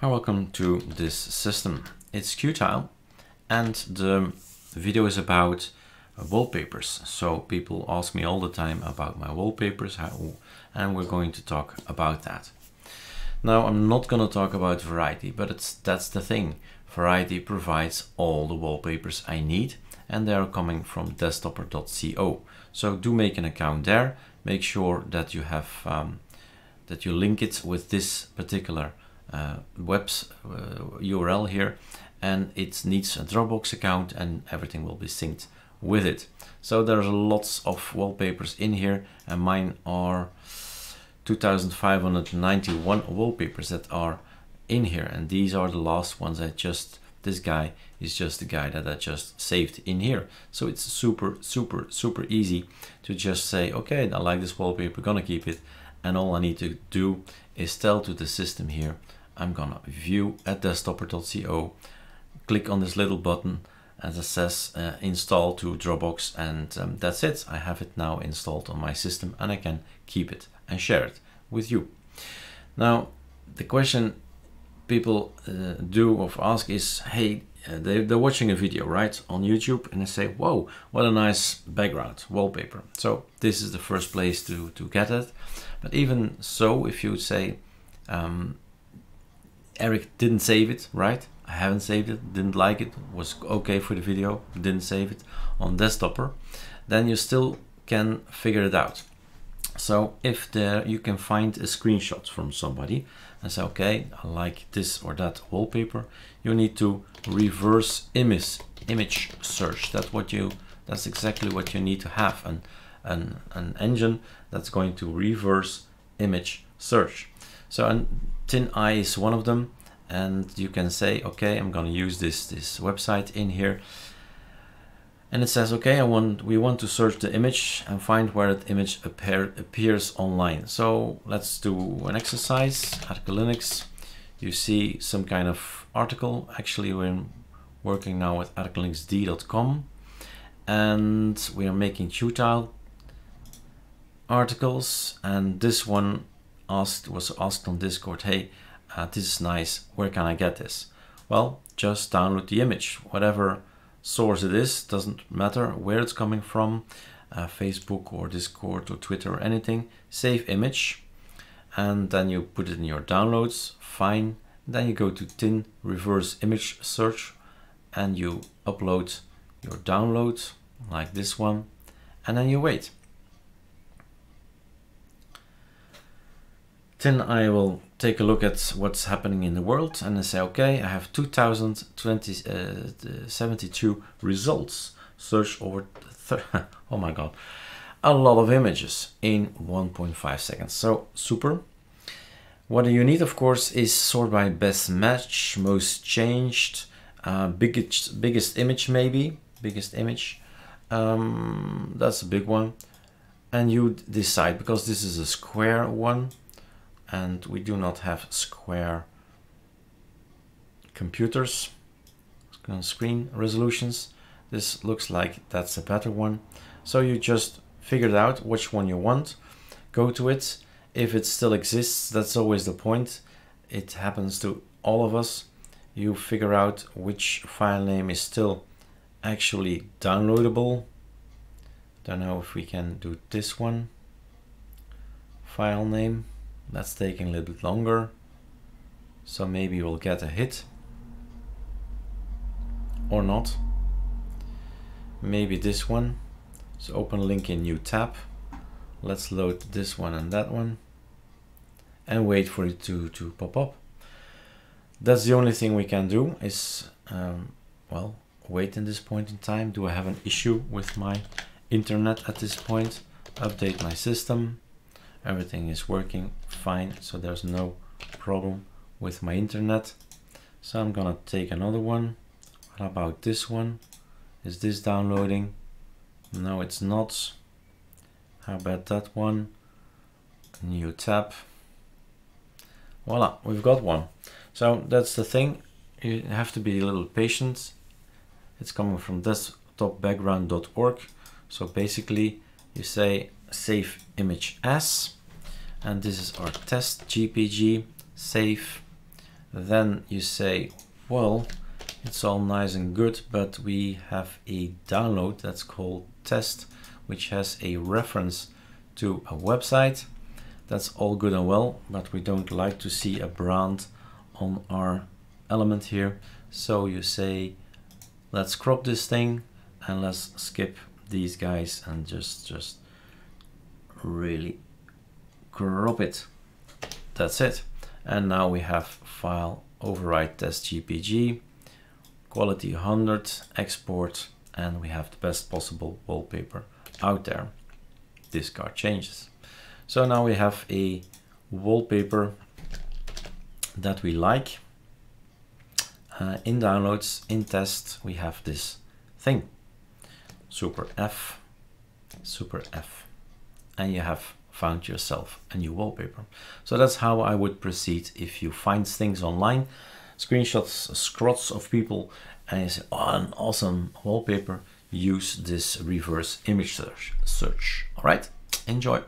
Hi, welcome to this system. It's Qtile and the video is about wallpapers. So people ask me all the time about my wallpapers how, and we're going to talk about that. Now I'm not going to talk about Variety, but it's that's the thing. Variety provides all the wallpapers I need and they are coming from desktoppr.co. So do make an account there. Make sure that you have um, that you link it with this particular web's uh, URL here and it needs a Dropbox account and everything will be synced with it. So there's lots of wallpapers in here and mine are 2591 wallpapers that are in here and these are the last ones I just this guy is just the guy that I just saved in here so it's super super super easy to just say okay I like this wallpaper gonna keep it and all I need to do is tell to the system here I'm gonna view at desktoppr.co click on this little button as it says uh, install to Dropbox and um, that's it. I have it now installed on my system and I can keep it and share it with you. Now the question people uh, do or ask is hey uh, they, they're watching a video right on YouTube and they say whoa what a nice background wallpaper. So this is the first place to to get it. But even so if you say um, Erik didn't save it, right? I haven't saved it, didn't like it, was okay for the video, didn't save it on desktoppr, then you still can figure it out. So if there you can find a screenshot from somebody and say, okay, I like this or that wallpaper, you need to reverse image image search. That's what you that's exactly what you need to have an an, an engine that's going to reverse image search. So and TinEye is one of them. And you can say okay I'm gonna use this this website in here. And it says okay I want we want to search the image and find where that image appear, appears online. So let's do an exercise ArcoLinux. You see some kind of article. Actually we're working now with arcolinuxd.com and we are making Qtile articles. And this one asked was asked on Discord, hey, uh, this is nice, where can I get this? Well, just download the image, whatever source it is, doesn't matter where it's coming from, uh, Facebook or Discord or Twitter or anything, save image, and then you put it in your downloads, fine. Then you go to Tin Reverse Image Search and you upload your download like this one, and then you wait. Then I will take a look at what's happening in the world and I say, okay, I have 2072 uh, results. Search over, oh my God, a lot of images in 1.5 seconds. So super. What do you need, of course, is sort by best match, most changed, uh, biggest, biggest image maybe, biggest image. Um, that's a big one. And you decide, because this is a square one, and we do not have square computers screen resolutions. This looks like that's a better one. So you just figured out which one you want go to it. If it still exists that's always the point. It happens to all of us. You figure out which file name is still actually downloadable. Don't know if we can do this one. File name that's taking a little bit longer. So maybe we'll get a hit. Or not. Maybe this one. So open link in new tab. Let's load this one and that one. And wait for it to, to pop up. That's the only thing we can do is, um, well, wait in this point in time. Do I have an issue with my internet at this point? Update my system everything is working fine so there's no problem with my internet. So I'm gonna take another one. What about this one? Is this downloading? No it's not. How about that one? New tab. Voila we've got one. So that's the thing. You have to be a little patient. It's coming from desktopbackground.org so basically you say save image as and this is our test JPG save then you say, well, it's all nice and good, but we have a download that's called test, which has a reference to a website. That's all good and well, but we don't like to see a brand on our element here. So you say, let's crop this thing and let's skip these guys and just, just really crop it. That's it. And now we have file override test JPG, quality 100, export, and we have the best possible wallpaper out there. Discard changes. So now we have a wallpaper that we like. Uh, in downloads, in test, we have this thing. Super F, Super F. And you have found yourself a new wallpaper. So that's how I would proceed if you find things online, screenshots, scrots of people, and you say, oh, an awesome wallpaper, use this reverse image search. search. All right, enjoy.